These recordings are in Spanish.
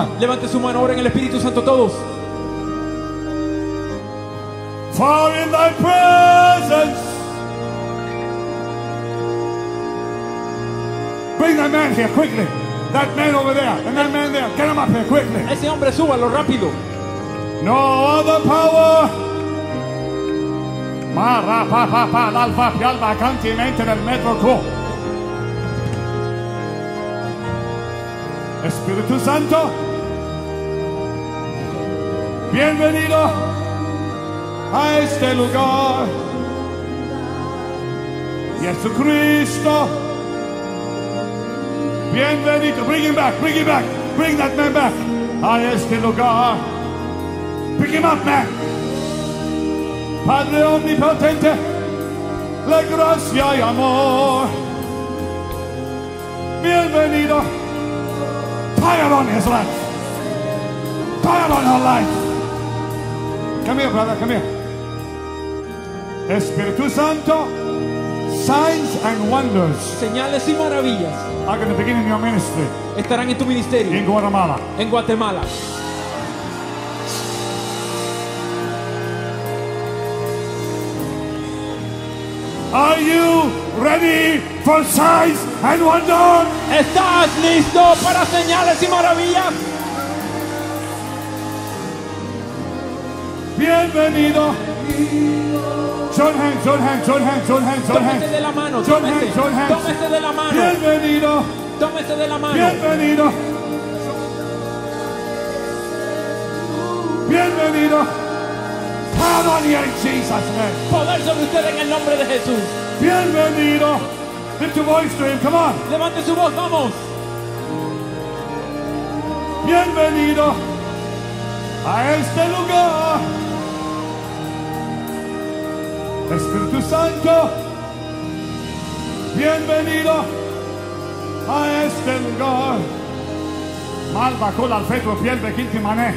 on. Levante su mano ahora en el Espíritu Santo todos. For in thy presence. Bring that man here quickly. That man over there and that man there. Get him up here quickly. Ese hombre súbalo rápido. No other power. Mara pa pa pa l'alfa pialba canti mente nel metro co. Espíritu Santo. Bienvenido a este lugar. Jesucristo. Bienvenido. Bring him back. Bring him back. Bring that man back. A este lugar. Pick him up, man. Padre omnipotente, la gracia y amor. Bienvenido. Fire on his life. Fire on her life. Come here, brother, come here. Espíritu Santo, signs and wonders Señales y maravillas are going to begin in your ministry estarán en tu ministerio in Guatemala. en Guatemala. Are you ready for signs and wonders? ¿Estás listo para señales y maravillas? Bienvenido. John hands, John hands, John hands, John hands, John Tómese hands. de la mano, John tómese, hands, John hands. tómese de la mano, Bienvenido, tómese de la mano. bienvenido. Bienvenido. Power on you in Jesus' name. Poder sobre usted en el nombre de Jesús. Bienvenido. Lift your voice to him. Come on. Levante su voz, vamos. Bienvenido a este lugar. Espíritu Santo, bienvenido a este lugar. Malva con alfetro piel de quinti mané.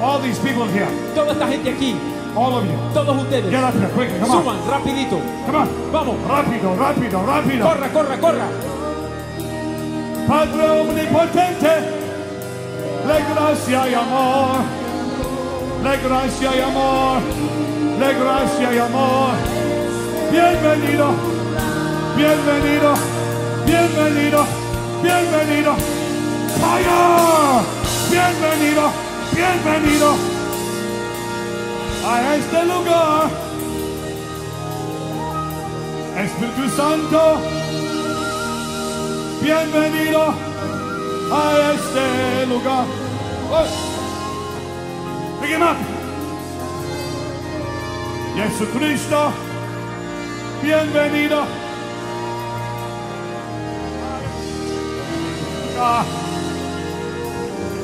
All these people here, Toda esta gente aquí, all of you, todos ustedes, get up here quick. Come on, suban rapidito. come on. Vamos, Rápido, rápido, rápido. corra, corra, corra. Padre omnipotente, le gracia y amor, le gracia y amor, le gracia y amor. Bienvenido, bienvenido, bienvenido, bienvenido. Fire, bienvenido, bienvenido a este lugar. Espíritu Santo. Bienvenido a este lugar. Oh. Jesucristo, bienvenido. Ah.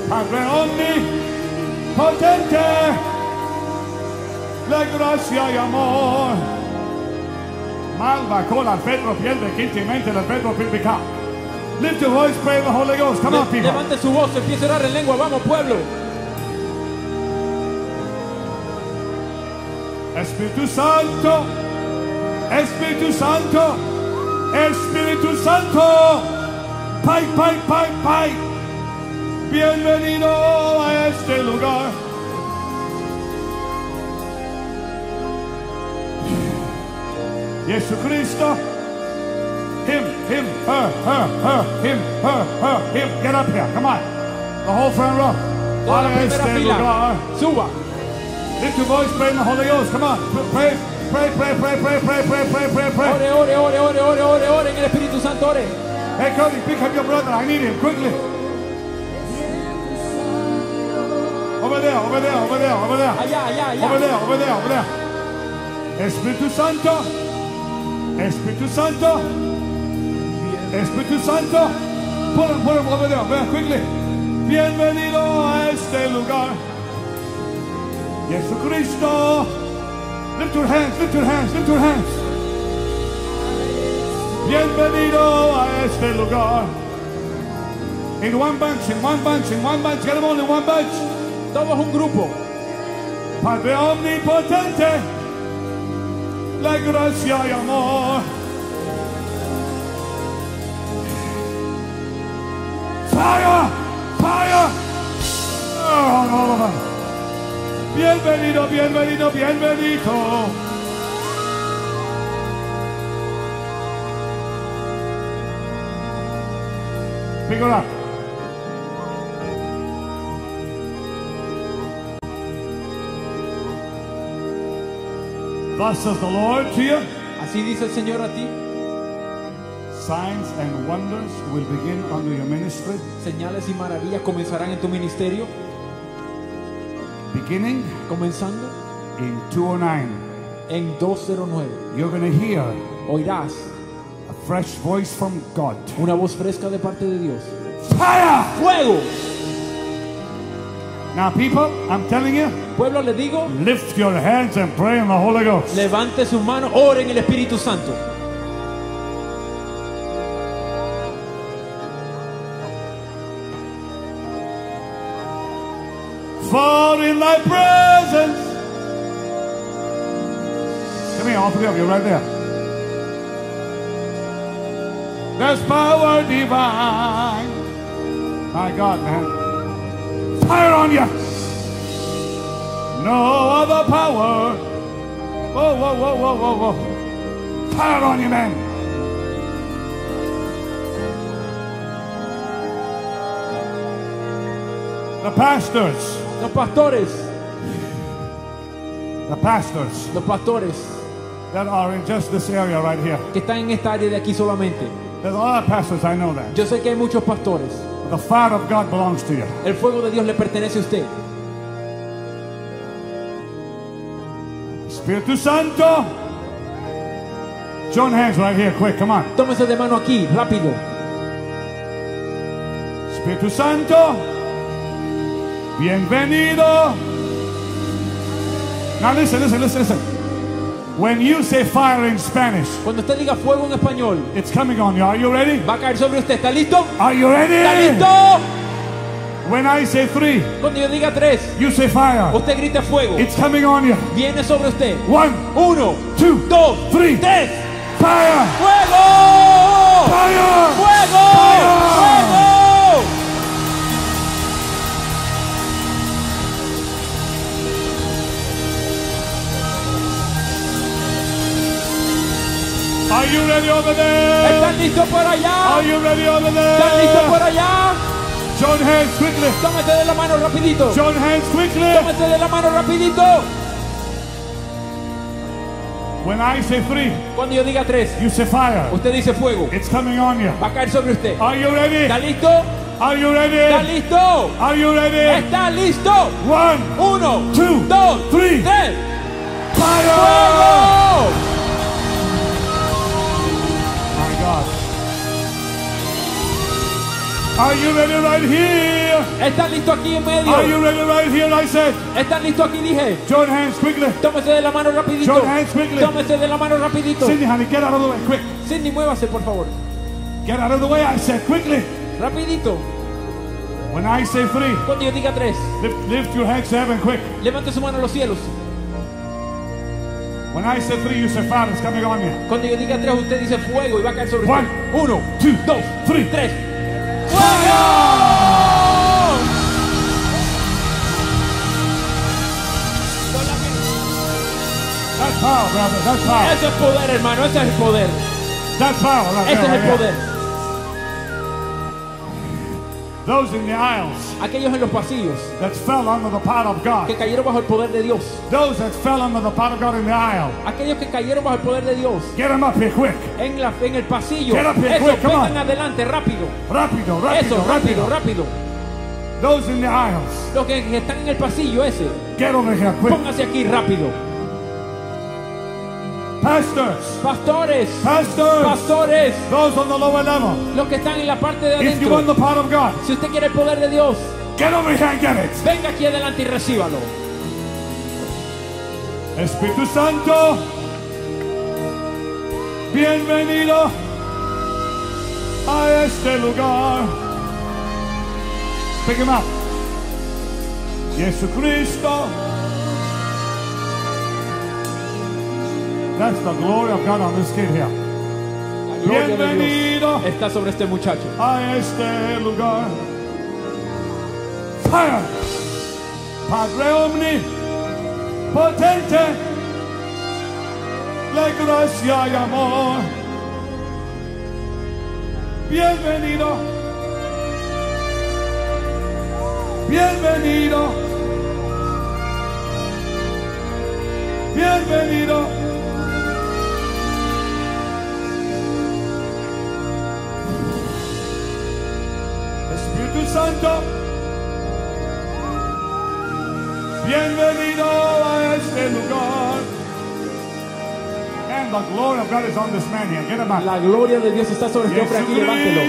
Padre omnipotente, la gracia y amor. Malva cola Pedro pierde quintimente la Pedro. Lift your voice, pray the Holy Ghost. Come on, Le- people. levante su voz, empiece a orar en lengua. Vamos, pueblo. Espíritu Santo, Espíritu Santo, Espíritu Santo, Pai, Pai, Pai, Pai, bienvenido a este lugar. Jesucristo, him, him, her, her, her, him, her, her, him. Get up here, come on. The whole front row. A este lugar. Suba. Lift your voice, pray in the Holy Ghost. Come on. Pray, pray, pray, pray, pray, pray, pray, pray, pray, pray. Ore, ore, ore, ore, ore, ore, ore en el Espíritu Santo, ore. Hey, Cody, pick up your brother. I need him quickly. Over there, over there, over there, over there. Allá, allá, Over allá. there, over there, over there. Espíritu Santo. Espíritu Santo. Espíritu Santo. Put him, put him over there, over there, quickly. Bienvenido a este lugar. Jesucristo. Lift your hands, lift your hands, lift your hands. Bienvenido a este lugar. In one bunch, in one bunch, in one bunch. Get them all in one bunch. Todos un grupo. Padre omnipotente, la gracia y amor. Fire, fire. Oh, all of us. Bienvenido, bienvenido, bienvenido. Up. Thus says the Lord to you. Así dice el Señor a ti. Signs and wonders will begin under your ministry. Señales y maravillas comenzarán en tu ministerio. Beginning Comenzando in 209. en 209. You're going to hear Oirás a fresh voice from God. una voz fresca de parte de Dios. Fire! ¡Fuego! Now, people, I'm telling you, Pueblo, le digo, lift your hands and pray in the Holy Ghost. levante sus manos, ore en el Espíritu Santo. For in thy presence. Come here, all three of you, right there. There's power divine. My God, man. Fire on you. No other power. Whoa, whoa, whoa, whoa, whoa, whoa. Fire on you, man. The pastors, Los pastores, the pastors los pastores that are in just this area right here. que están en esta área de aquí solamente. There's a lot of pastors, I know that. Yo sé que hay muchos pastores. The fire of God belongs to you. El fuego de Dios le pertenece a usted. Espíritu Santo. Join hands right here, quick, come on. Tómese de mano aquí, rápido. Espíritu Santo. Bienvenido. Now listen, listen, listen, listen. When you say fire in Spanish, Cuando usted diga fuego en español, it's coming on you. Are you ready? va a caer sobre usted. ¿Está listo? Are you ¿Está ready? listo? When I say three, Cuando yo diga tres, you say fire. usted grita fuego. It's coming on you. Viene sobre usted. One, Uno, two, dos, three. tres. Fire! ¡Fuego! Fire! ¡Fuego! ¡Fuego! Are you ready over there? ¿Están listos por allá? Are you ready over ¿Están listos por there? allá? Join hands quickly. Tómese de la mano rapidito. Join hands quickly. Tómese de la mano rapidito. When I say three, Cuando yo diga tres, you say fire. usted dice fuego. It's coming on you. Va a caer sobre usted. Are you ready? ¿Está listo? Are you ¿Está ready? listo? Are you ready? ¿Está listo? One, Uno, Two, dos, three. tres. fire! ¡Fuego! God. Are you ready right here? ¿Están listos aquí en medio? Are you ready right here? I said. ¿Están listos aquí? Dije. Join hands quickly. Tómese de la mano rapidito. Join hands quickly. Tómese de la mano rapidito. Cindy, honey, get out of the way, quick. Cindy, muévase, por favor. Get out of the way, I said, quickly. Rapidito. When I say three, Cuando yo diga tres, lift, lift your hands to heaven, quick. levante su mano a los cielos. When I say three, you say is coming on. Cuando yo diga tres, usted dice fuego y va a caer sobre One, usted. Uno, two, dos, three. tres. ¡Fuego! That's power, brother. That's power. Ese es poder, hermano. Ese es el poder. That's power. Right Ese es there, el right poder. there. Those in the aisles Aquellos en los pasillos that fell under the power of que God. cayeron bajo el poder de Dios. Those that fell under the power of God in the aisle. Aquellos que cayeron bajo el poder de Dios. Get them up here quick. En, la, en el pasillo. Get up here, Eso, quick, come on. adelante, rápido. Rápido, rápido, Eso, rápido, rápido. Those in the aisles. Los que están en el pasillo ese, Get over here quick. pónganse aquí rápido. Pastors. Pastores, Pastors. pastores, Those on the lower level. los que están en la parte de If you want adentro. the power of God, Si usted quiere el poder de Dios, get over here and get it. venga aquí adelante y recíbalo. Espíritu Santo, bienvenido a este lugar. Pick him up. Jesucristo. That's the glory of God on this kid here. Bienvenido está sobre este muchacho. a este lugar. Fire. Padre omnipotente, la gracia y amor. Bienvenido. Bienvenido. Bienvenido. Espíritu Santo, bienvenido a este lugar. And the glory of God is on this man here. Get him up. La gloria de Dios está sobre este hombre aquí, levántelo.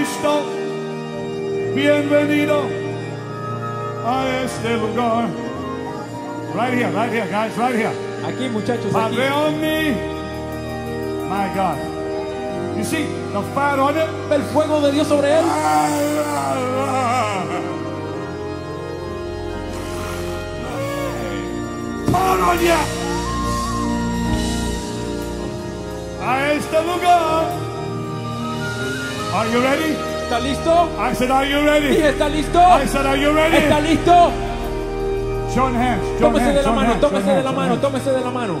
Bienvenido a este lugar. Right here, right here, guys, right here. Aquí, muchachos, aquí. Padre omni, my God. You see the fire on it? El fuego de Dios sobre él. ya a este lugar. Are you ready? ¿Está listo? I said, Are you ready? ¿está listo? I said, Are you ¿Está ready? listo? Join hands. Join Tómese de la mano, tómese de la mano, tómese de la mano.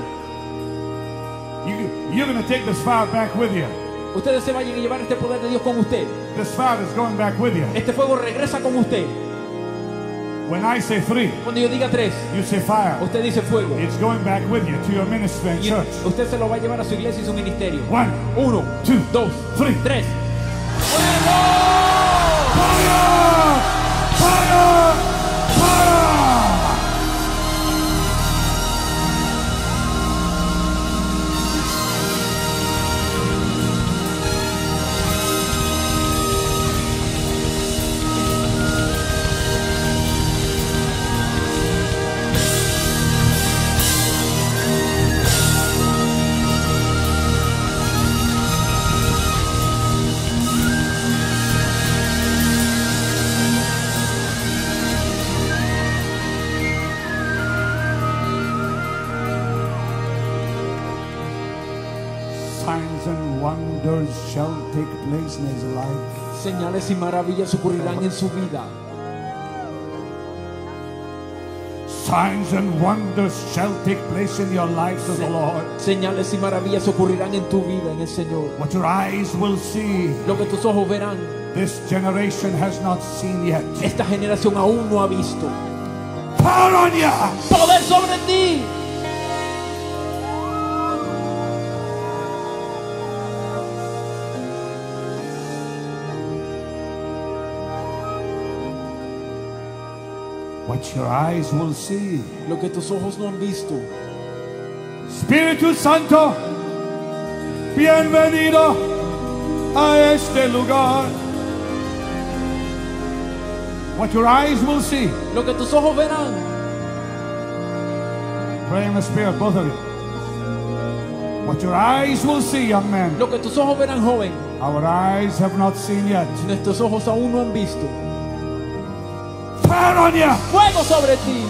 You, you're going to take this fire back with you. Ustedes se vayan a llevar este poder de Dios con usted. This fire is going back with you. Este fuego regresa con usted. When I say three, Cuando yo diga tres, you say fire. usted dice fuego. It's going back with you to your ministry and Y church. usted se lo va a llevar a su iglesia y su ministerio. One, Uno, two, dos, three. tres. Fire! Fire! Fire! Shall take place in his life. Señales y maravillas ocurrirán en su vida. Signs and wonders shall take place in your life, says the Lord. Señales y maravillas ocurrirán en tu vida, en el Señor. What your eyes will see, Lo que tus ojos verán, this generation has not seen yet. esta generación aún no ha visto. Power on you! Poder sobre ti. What your eyes will see. Lo que tus ojos no han visto. Espíritu Santo, bienvenido a este lugar. What your eyes will see. Lo que tus ojos verán. Pray in the Spirit, both of you. What your eyes will see, young man, Lo que tus ojos verán, joven. our eyes have not seen yet. Nuestros ojos aún no han visto. Fire on you! Fuego sobre ti.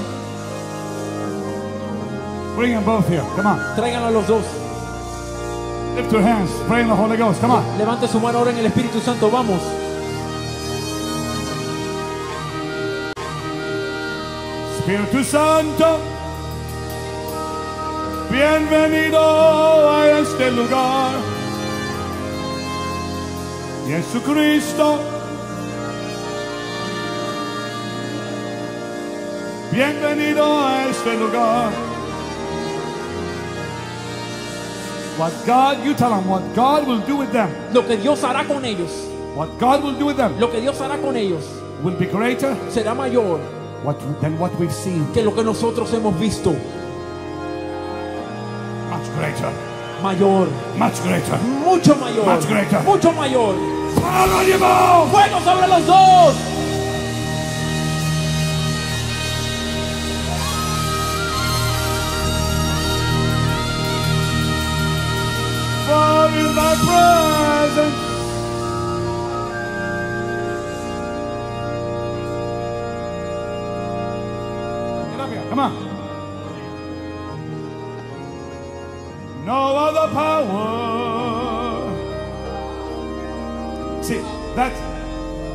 Bring them both here. Come on. Tráiganlo a los dos. Lift your hands. Pray in the Holy Ghost. Come on. Levante su mano ahora en el Espíritu Santo. Vamos. Espíritu Santo, bienvenido a este lugar. Jesucristo, bienvenido a este lugar. What God, you tell them what God will do with them. Lo que Dios hará con ellos. What God will do with them Lo que Dios hará con ellos will be greater será mayor what, than what we've seen. que lo que nosotros hemos visto. Much greater, Mayor. much greater. Mucho mayor. Much greater. Mucho mayor. Fuego sobre los dos. Come on. No other power. See, that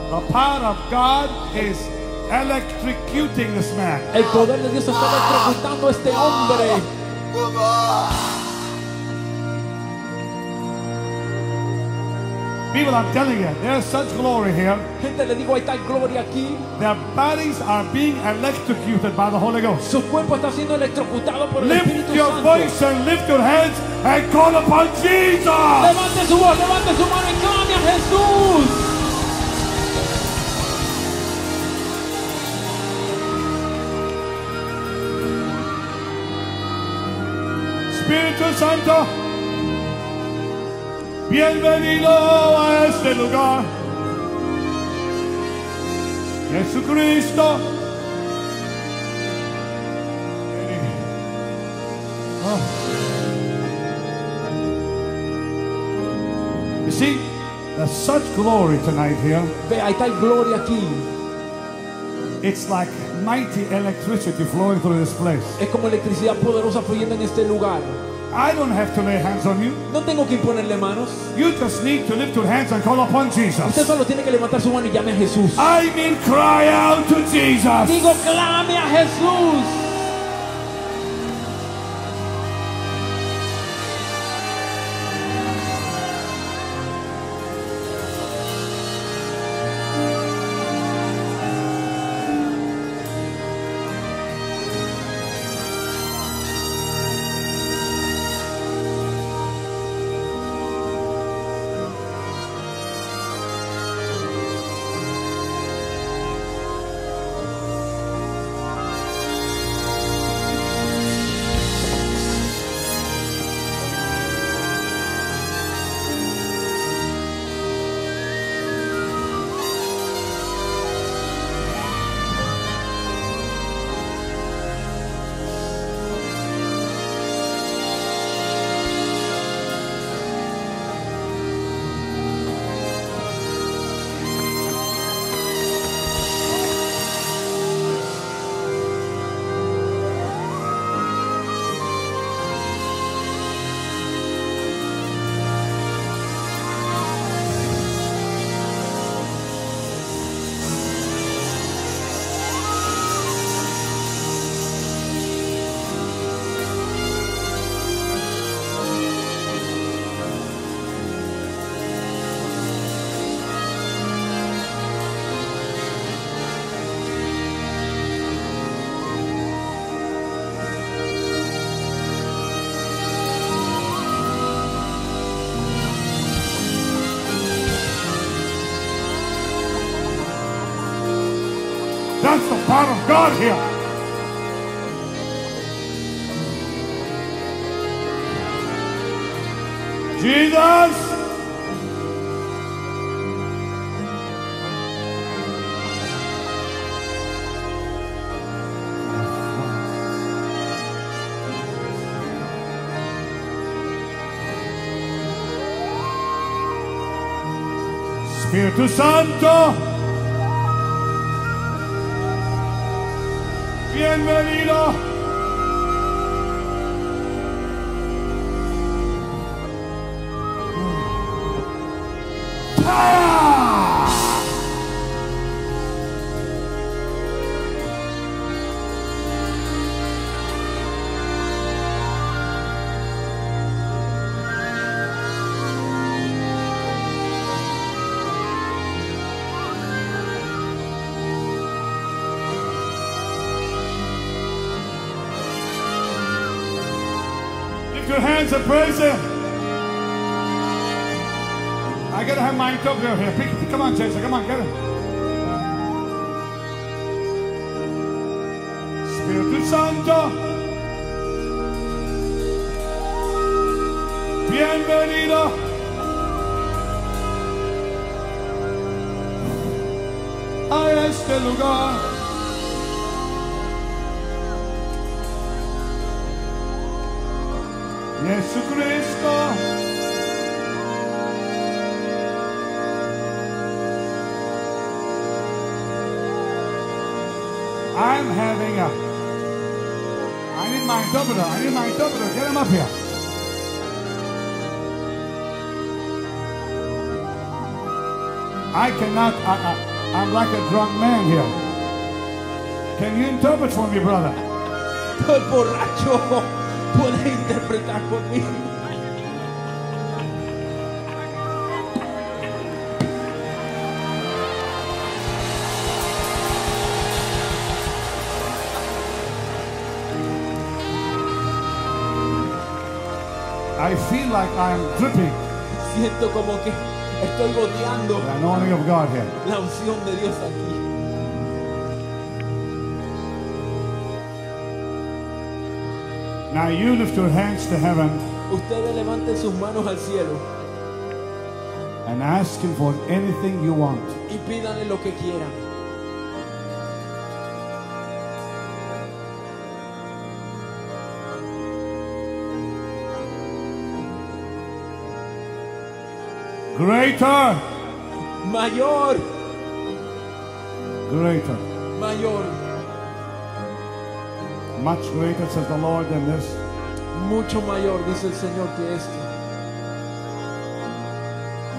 the power of God is electrocuting this man. El poder de Dios está electrocutando a este hombre. People, I'm telling you, there's such glory here. Gente, le digo, hay tal gloria aquí. Their bodies are being electrocuted by the Holy Ghost. Su cuerpo está siendo electrocutado por el Lift Espíritu your Santo. voice and lift your hands and call upon Jesus. Levante su voz, levante su mano y clame a Jesús. Espíritu Santo, bienvenido a este lugar. Jesucristo. Oh. You see, there's such glory tonight here. Ve, hay tal gloria aquí. It's like mighty electricity flowing through this place. Es como electricidad poderosa fluyendo en este lugar. I don't have to lay hands on you. No tengo que imponerle manos. You just need to lift your hands and call upon Jesus. Usted solo tiene que levantar su mano y llame a Jesús. I mean, cry out to Jesus. Digo, clame a Jesús. That's the power of God here. Jesus. Espíritu Santo. Bienvenido. Lift your hands and praise Him. I gotta have my interpreter here. Pick, come on, Jason. Come on, get him. Espíritu Santo. Bienvenido. A este lugar. I'm having a. I need my interpreter. I need my interpreter. Get him up here. I cannot. I, I, I'm like a drunk man here. Can you interpret for me, brother? El borracho puede interpretar por mí. I feel like I'm dripping Siento como que estoy goteando the anointing of God here. la unción de Dios aquí. Now you lift your hands to heaven Ustedes levanten sus manos al cielo and ask Him for anything you want. y pídanle lo que quieran. Greater, Mayor, greater. mayor, Much greater, says the Lord, than this. mucho mayor, dice el Señor, que esto.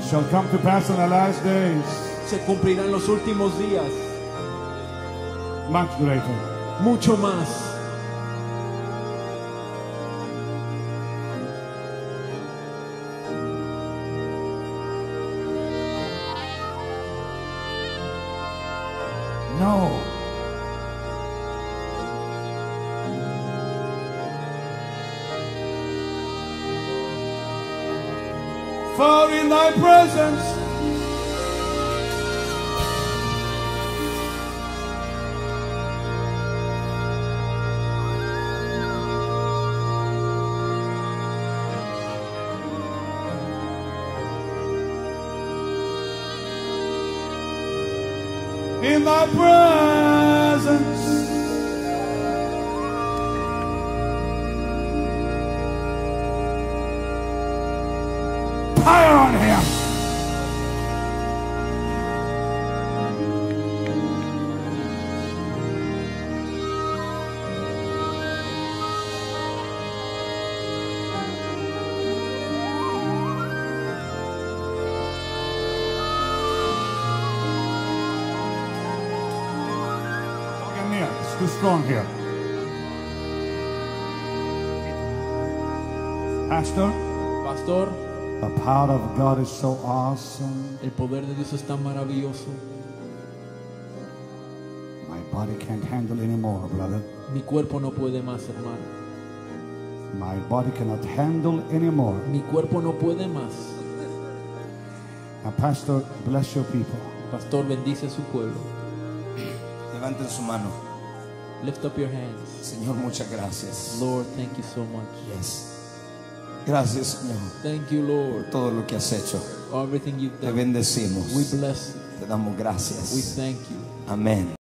Shall come to pass in the last days. Se cumplirá en los últimos días, Much greater. mucho más. For in thy presence too strong here. Pastor, Pastor, the power of God is so awesome. el poder de Dios es tan maravilloso. My body can't handle anymore, brother. Mi cuerpo no puede más, hermano. My body cannot handle anymore. Mi cuerpo no puede más. Now, Pastor, bless your people. Pastor, bendice a su pueblo. Levanten su mano. Lift up your hands. Señor, muchas gracias. Lord, thank you so much. Yes. Gracias, Señor, Thank you, Lord, por todo lo que has hecho. everything you've Te done. bendecimos. We bless you. Te damos We gracias. thank you. Amén.